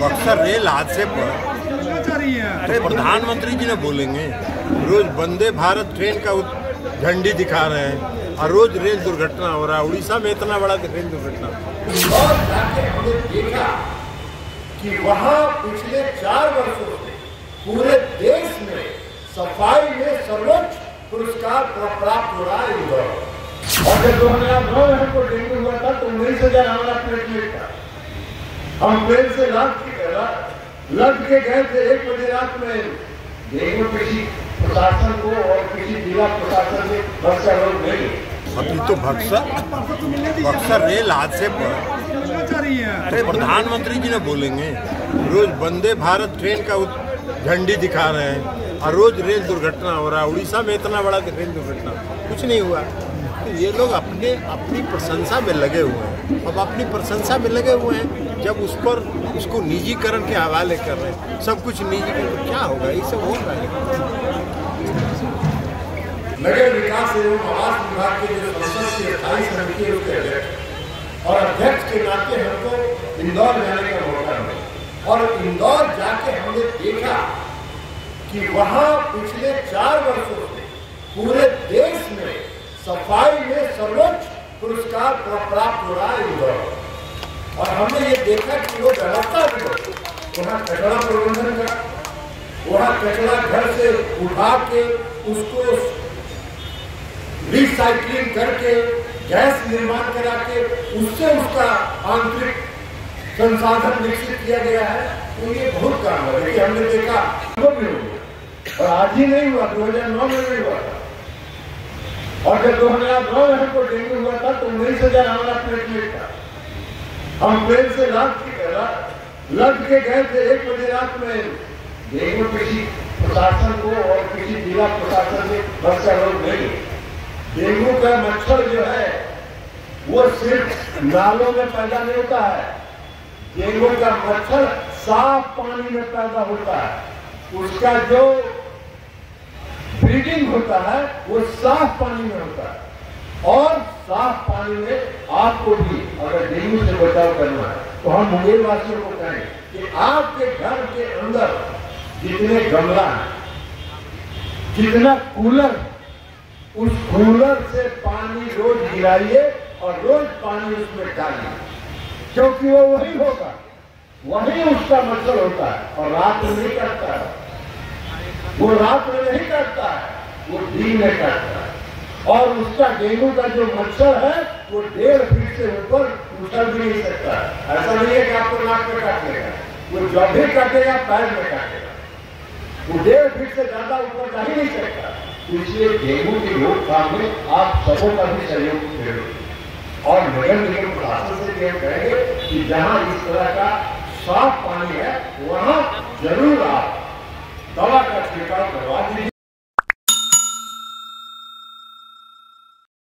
Buxar rail हादसे पर अरे प्रधानमंत्री जी ने बोलेंगे, रोज वंदे भारत ट्रेन का झंडी दिखा रहे हैं और रोज रेल दुर्घटना हो रहा है। उड़ीसा में इतना बड़ा रेल दुर्घटना। कि वहाँ पिछले चार वर्षों से पूरे देश में सफ़ाई में सर्वोच्च पुरस्कार प्राप्त हो रहा है और जब दो हज़ार नौ हमको डेंगू हुआ था तो उन्नीस हज़ार हमारा प्लेटलेट था हम ट्रेन से के लौट के गए थे एक बजे रात में डेंगू किसी प्रशासन को और किसी जिला प्रशासन ने बक्सर रोड नहीं अभी तो बक्सर बक्सर रेल हादसे पर अरे, प्रधानमंत्री जी ने बोलेंगे, रोज वंदे भारत ट्रेन का झंडी दिखा रहे हैं, और रोज रेल दुर्घटना हो रहा है। उड़ीसा में इतना बड़ा रेल दुर्घटना, कुछ नहीं हुआ। तो ये लोग अपने, अपनी प्रशंसा में लगे हुए हैं। अब अपनी प्रशंसा में लगे हुए हैं। जब उस पर उसको निजीकरण के हवाले कर रहे हैं, सब कुछ निजीकरण तो क्या होगा? ये सब होगा नगर विकास एवं आवास विभाग के जो संसद की अट्ठाईस समिति है उसके अध्यक्ष और अध्यक्ष के नाते हमको इंदौर जाने का मौका मिला। और इंदौर जाके हमने देखा कि वहाँ पिछले चार वर्षों से पूरे देश में सफ़ाई में सर्वोच्च पुरस्कार प्राप्त हो रहा है इंदौर। हमने ये देखा कि वो व्यवस्था भी वहाँ कचरा प्रबंधन का, वहाँ कचरा घर से उठा के उसको रिसाइकलिंग करके, गैस निर्माण करा के, उससे उसका आंतरिक संसाधन विकसित किया गया है। तो ये बहुत काम है। देखिए, हमने देखा वो भी हो गया। और आज ही नहीं हुआ, दो हज़ार नौ में नहीं हुआ और जब दो हज़ार नौ में हमको डेंगू हुआ था तो उन्नीस हज़ार हमारा प्लेटलेट था। हम ट्रेन से के लौट के गए थे एक बजे रात में डेंगू किसी प्रशासन को और किसी जिला प्रशासन ने बक्सर रोड नहीं डेंगू का मच्छर जो है, वो सिर्फ़ नालों में पैदा नहीं होता है। डेंगू का मच्छर साफ़ पानी में पैदा होता है। उसका जो ब्रीडिंग होता है, वो साफ़ पानी में होता है। और साफ़ पानी में आपको भी अगर डेंगू से बचाव करना है तो हम मुंगेर वासियों को कहें कि आपके घर के अंदर जितने गमला हैं जितना कूलर उस कूलर से पानी रोज गिराइए और रोज पानी उसमें डालिए। क्योंकि वो वही होगा, वही उसका मच्छर होता है और रात में नहीं करता है। वो रात में नहीं करता है, वो दिन में करता है। और उसका डेंगू का जो मच्छर है, वो डेढ़ फीट से ऊपर उछल भी नहीं सकता ऐसा नहीं है कि आपको नाक में काटेगा वो जब भी काटेगा, पैर में काटेगा। वो डेढ़ फीट से ज़्यादा ऊपर जा ही नहीं सकता। इसलिए डेंगू की रोकथाम में आप सबों का भी सहयोग करें। और नगर निगम प्रशासन से ये कहेंगे कि जहाँ इस तरह का साफ़ पानी है, वहाँ ज़रूर आप